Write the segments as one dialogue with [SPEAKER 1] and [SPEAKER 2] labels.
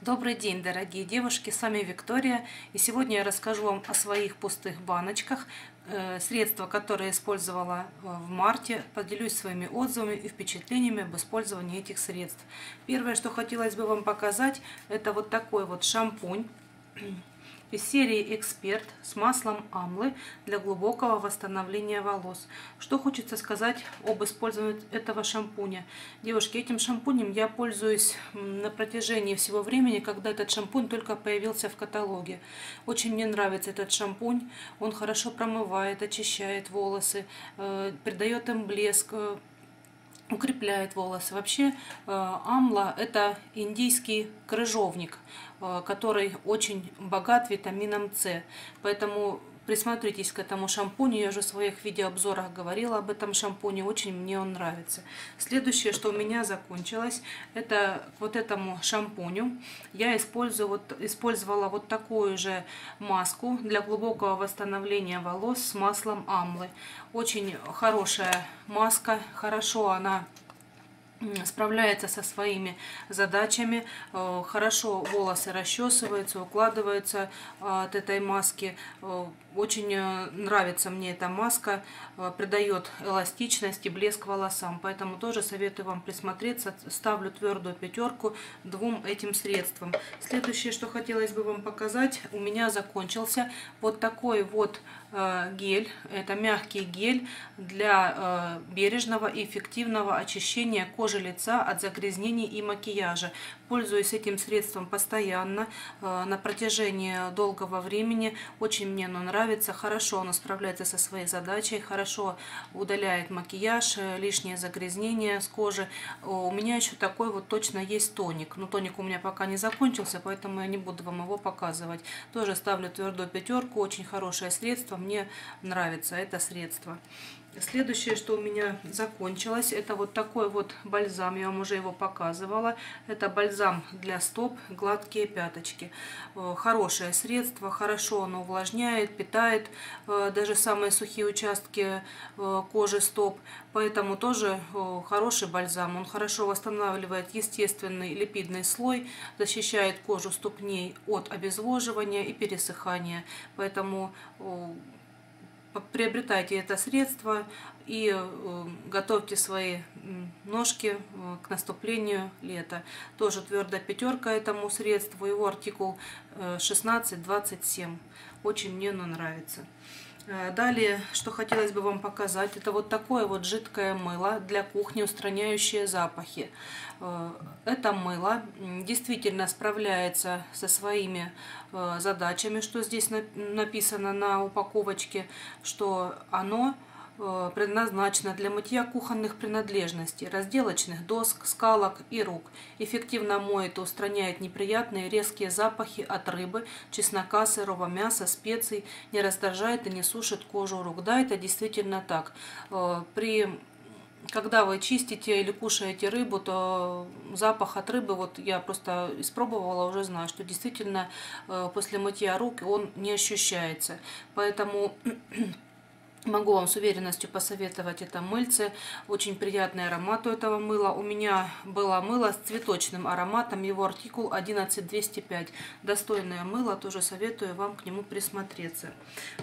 [SPEAKER 1] Добрый день, дорогие девушки, с вами Виктория. И сегодня я расскажу вам о своих пустых баночках, э, средства, которые использовала э, в марте. Поделюсь своими отзывами и впечатлениями об использовании этих средств. Первое, что хотелось бы вам показать, это вот такой вот шампунь из серии «Эксперт» с маслом амлы для глубокого восстановления волос. Что хочется сказать об использовании этого шампуня. Девушки, этим шампунем я пользуюсь на протяжении всего времени, когда этот шампунь только появился в каталоге. Очень мне нравится этот шампунь. Он хорошо промывает, очищает волосы, э, придает им блеск, э, укрепляет волосы. Вообще э, амла это индийский крыжовник, э, который очень богат витамином С. Поэтому Присмотритесь к этому шампуню. Я уже в своих видеообзорах говорила об этом шампуне. Очень мне он нравится. Следующее, что у меня закончилось, это вот этому шампуню. Я использую, вот, использовала вот такую же маску для глубокого восстановления волос с маслом амлы. Очень хорошая маска. Хорошо она справляется со своими задачами, э, хорошо волосы расчесываются, укладываются э, от этой маски. Э, очень нравится мне эта маска, придает эластичность и блеск волосам, поэтому тоже советую вам присмотреться. Ставлю твердую пятерку двум этим средствам. Следующее, что хотелось бы вам показать, у меня закончился вот такой вот гель. Это мягкий гель для бережного и эффективного очищения кожи лица от загрязнений и макияжа. Пользуюсь этим средством постоянно, э, на протяжении долгого времени. Очень мне оно нравится, хорошо оно справляется со своей задачей, хорошо удаляет макияж, э, лишнее загрязнение с кожи. У меня еще такой вот точно есть тоник. Но тоник у меня пока не закончился, поэтому я не буду вам его показывать. Тоже ставлю твердую пятерку, очень хорошее средство, мне нравится это средство. Следующее, что у меня закончилось, это вот такой вот бальзам. Я вам уже его показывала. Это бальзам для стоп, гладкие пяточки. Э, хорошее средство, хорошо оно увлажняет, питает э, даже самые сухие участки э, кожи стоп. Поэтому тоже хороший бальзам. Он хорошо восстанавливает естественный липидный слой, защищает кожу ступней от обезвоживания и пересыхания. Поэтому приобретайте это средство и э, готовьте свои ножки э, к наступлению лета. Тоже твердая пятерка этому средству, его артикул 1627. Э, Очень мне оно нравится. Далее, что хотелось бы вам показать, это вот такое вот жидкое мыло для кухни, устраняющее запахи. Это мыло действительно справляется со своими задачами, что здесь написано на упаковочке, что оно Э, предназначена для мытья кухонных принадлежностей, разделочных доск, скалок и рук. Эффективно моет и устраняет неприятные резкие запахи от рыбы, чеснока, сырого мяса, специй, не раздражает и не сушит кожу рук. Да, это действительно так. Э, при когда вы чистите или кушаете рыбу, то запах от рыбы, вот я просто испробовала, уже знаю, что действительно э, после мытья рук он не ощущается. Поэтому Могу вам с уверенностью посоветовать это мыльце. Очень приятный аромат у этого мыла. У меня было мыло с цветочным ароматом. Его артикул 11205. Достойное мыло. Тоже советую вам к нему присмотреться.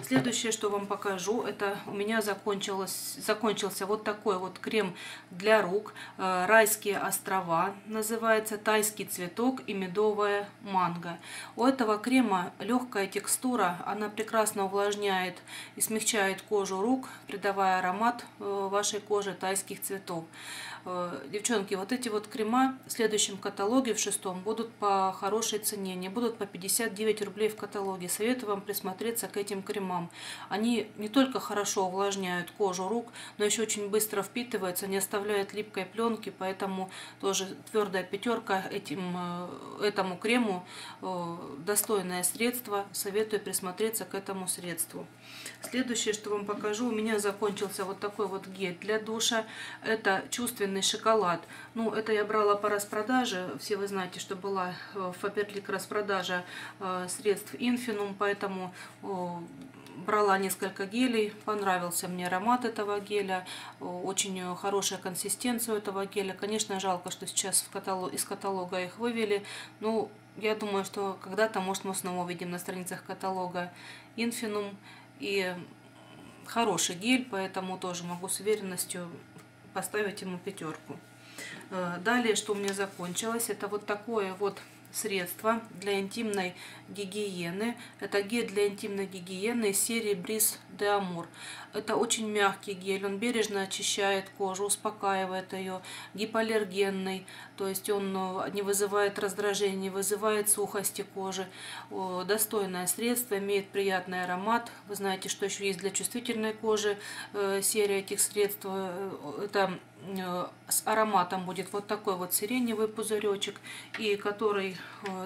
[SPEAKER 1] Следующее, что вам покажу, это у меня закончилось, закончился вот такой вот крем для рук. Э, Райские острова. Называется тайский цветок и медовая манго. У этого крема легкая текстура. Она прекрасно увлажняет и смягчает кожу кожу рук, придавая аромат э, вашей коже тайских цветов. Э, девчонки, вот эти вот крема в следующем каталоге, в шестом, будут по хорошей цене. Не будут по 59 рублей в каталоге. Советую вам присмотреться к этим кремам. Они не только хорошо увлажняют кожу рук, но еще очень быстро впитываются, не оставляют липкой пленки. Поэтому тоже твердая пятерка этим, э, этому крему достойное средство. Советую присмотреться к этому средству. Следующее, что вам покажу, у меня закончился вот такой вот гель для душа. Это чувственный шоколад. Ну, это я брала по распродаже. Все вы знаете, что была в Фаберлик распродажа э, средств Infinum, поэтому брала несколько гелей, понравился мне аромат этого геля, очень хорошая консистенция этого геля. Конечно, жалко, что сейчас в каталог, из каталога их вывели, ну, я думаю, что когда-то, может, мы снова увидим на страницах каталога Infinum. И хороший гель, поэтому тоже могу с уверенностью поставить ему пятерку. Э, далее, что у меня закончилось, это вот такое вот средство для интимной гигиены. Это гель для интимной гигиены серии Бриз де Амур. Это очень мягкий гель, он бережно очищает кожу, успокаивает ее, гипоаллергенный, то есть он э, не вызывает раздражения, не вызывает сухости кожи. Достойное средство, имеет приятный аромат. Вы знаете, что еще есть для чувствительной кожи э, серия этих средств. Э, это с ароматом будет вот такой вот сиреневый пузыречек, и который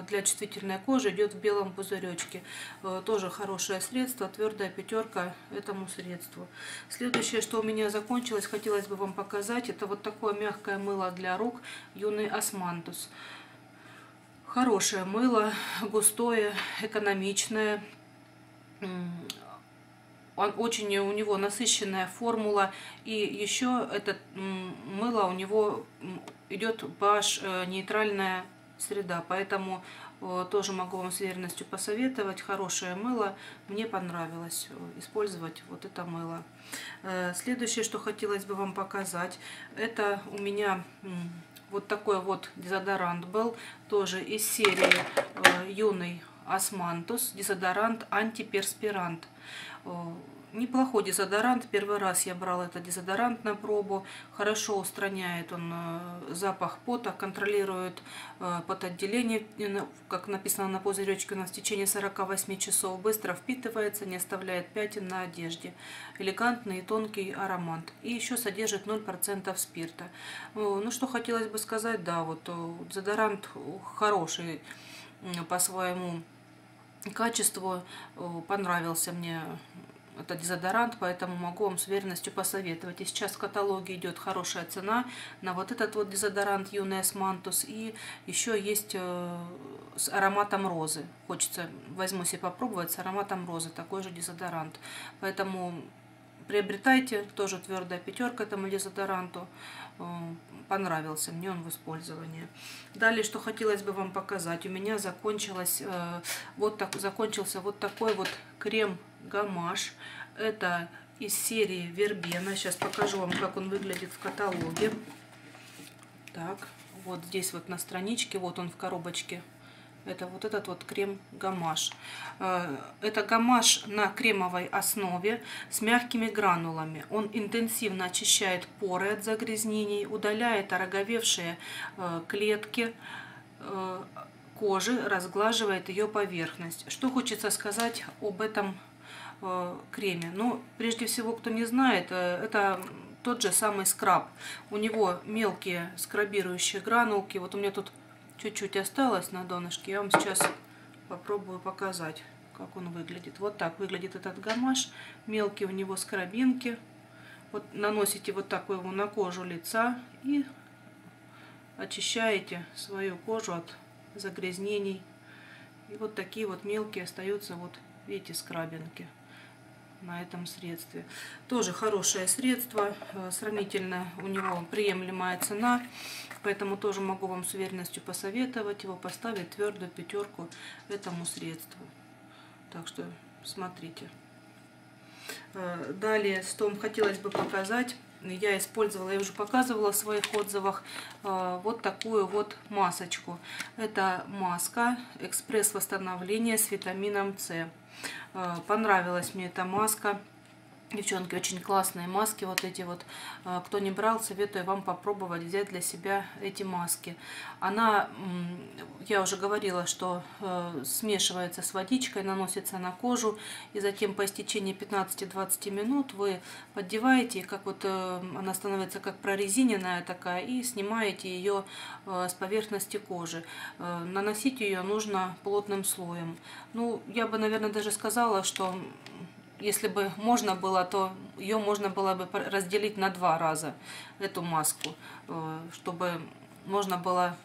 [SPEAKER 1] для чувствительной кожи идет в белом пузыречке. Тоже хорошее средство, твердая пятерка этому средству. Следующее, что у меня закончилось, хотелось бы вам показать, это вот такое мягкое мыло для рук юный османтус. Хорошее мыло, густое, экономичное. Он очень у него насыщенная формула. И еще это мыло у него идет pH э, нейтральная среда. Поэтому тоже могу вам с уверенностью посоветовать. Хорошее мыло. Мне понравилось э, использовать вот это мыло. Э, следующее, что хотелось бы вам показать, это у меня вот такой вот дезодорант был. Тоже из серии э, юный османтус. Дезодорант антиперспирант неплохой дезодорант. Первый раз я брала этот дезодорант на пробу. Хорошо устраняет он э, запах пота, контролирует э, потоотделение, как написано на пузыречке у нас в течение 48 часов. Быстро впитывается, не оставляет пятен на одежде. Элегантный и тонкий аромат. И еще содержит 0% спирта. Ну, что хотелось бы сказать, да, вот э, дезодорант хороший по своему качеству. Понравился мне это дезодорант, поэтому могу вам с уверенностью посоветовать. И сейчас в каталоге идет хорошая цена на вот этот вот дезодорант Юнес Мантус. И еще есть э, с ароматом розы. Хочется, возьму себе попробовать с ароматом розы, такой же дезодорант. Поэтому приобретайте, тоже твердая пятерка этому дезодоранту. Э, понравился мне он в использовании. Далее, что хотелось бы вам показать. У меня закончилось, э, вот так, закончился вот такой вот крем гамаш. Это из серии Вербена. Сейчас покажу вам, как он выглядит в каталоге. Так, вот здесь вот на страничке, вот он в коробочке. Это вот этот вот крем гамаш. Э, это гамаш на кремовой основе с мягкими гранулами. Он интенсивно очищает поры от загрязнений, удаляет ороговевшие э, клетки э, кожи, разглаживает ее поверхность. Что хочется сказать об этом креме. Ну, прежде всего, кто не знает, это тот же самый скраб. У него мелкие скрабирующие гранулки. Вот у меня тут чуть-чуть осталось на донышке. Я вам сейчас попробую показать, как он выглядит. Вот так выглядит этот гамаш. Мелкие у него скрабинки. Вот наносите вот так его на кожу лица и очищаете свою кожу от загрязнений. И вот такие вот мелкие остаются вот видите скрабинки на этом средстве. Тоже хорошее средство, э, сравнительно у него приемлемая цена, поэтому тоже могу вам с уверенностью посоветовать его поставить твердую пятерку этому средству. Так что смотрите. Э, далее, что вам хотелось бы показать, я использовала, я уже показывала в своих отзывах, э, вот такую вот масочку. Это маска экспресс восстановления с витамином С. Э, понравилась мне эта маска. Девчонки, очень классные маски вот эти вот. Э, кто не брал, советую вам попробовать взять для себя эти маски. Она, я уже говорила, что э, смешивается с водичкой, наносится на кожу. И затем по истечении 15-20 минут вы поддеваете, как вот она становится как прорезиненная такая, и снимаете ее с поверхности кожи. Наносить ее нужно плотным слоем. Ну, я бы, наверное, даже сказала, что если бы можно было, то ее можно было бы разделить на два раза, эту маску, э, чтобы можно было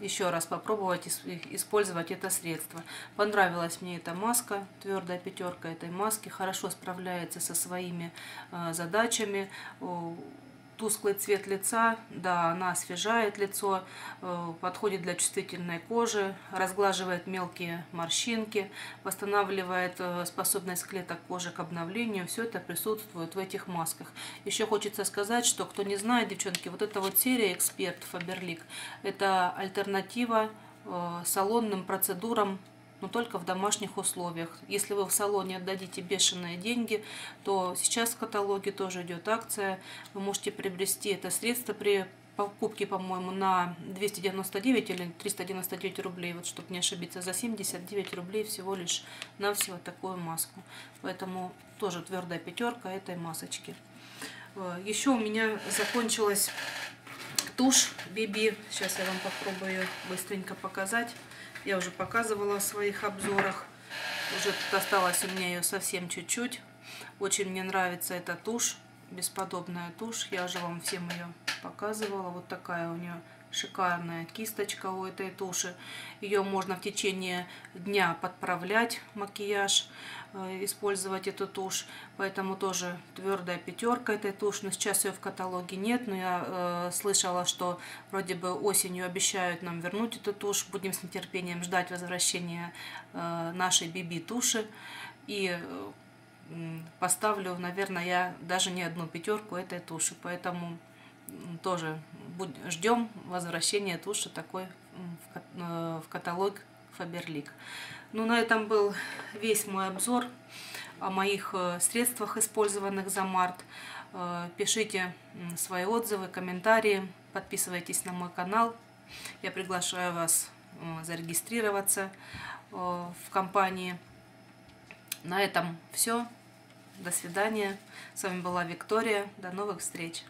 [SPEAKER 1] еще раз попробовать использовать это средство. Понравилась мне эта маска, твердая пятерка этой маски, хорошо справляется со своими э, задачами, тусклый цвет лица, да, она освежает лицо, э, подходит для чувствительной кожи, разглаживает мелкие морщинки, восстанавливает э, способность клеток кожи к обновлению. Все это присутствует в этих масках. Еще хочется сказать, что кто не знает, девчонки, вот эта вот серия Эксперт Фаберлик, это альтернатива э, салонным процедурам но только в домашних условиях. Если вы в салоне отдадите бешеные деньги, то сейчас в каталоге тоже идет акция. Вы можете приобрести это средство при покупке, по-моему, на 299 или 399 рублей, вот чтобы не ошибиться, за 79 рублей всего лишь на всего такую маску. Поэтому тоже твердая пятерка этой масочки. Э, Еще у меня закончилась тушь BB. Сейчас я вам попробую быстренько показать. Я уже показывала в своих обзорах. Уже осталось у меня ее совсем чуть-чуть. Очень мне нравится эта тушь, бесподобная тушь. Я уже вам всем ее показывала. Вот такая у нее шикарная кисточка у этой туши. Ее можно в течение дня подправлять, макияж, э, использовать эту тушь. Поэтому тоже твердая пятерка этой тушь. Но сейчас ее в каталоге нет. Но я э, слышала, что вроде бы осенью обещают нам вернуть эту тушь. Будем с нетерпением ждать возвращения э, нашей BB туши. И э, поставлю, наверное, я даже не одну пятерку этой туши. Поэтому тоже ждем возвращения туши такой в каталог Фаберлик. Ну, на этом был весь мой обзор о моих э, средствах, использованных за март. Э, пишите свои отзывы, комментарии, подписывайтесь на мой канал. Я приглашаю вас э, зарегистрироваться в компании. На этом все. До свидания. С вами была Виктория. До новых встреч.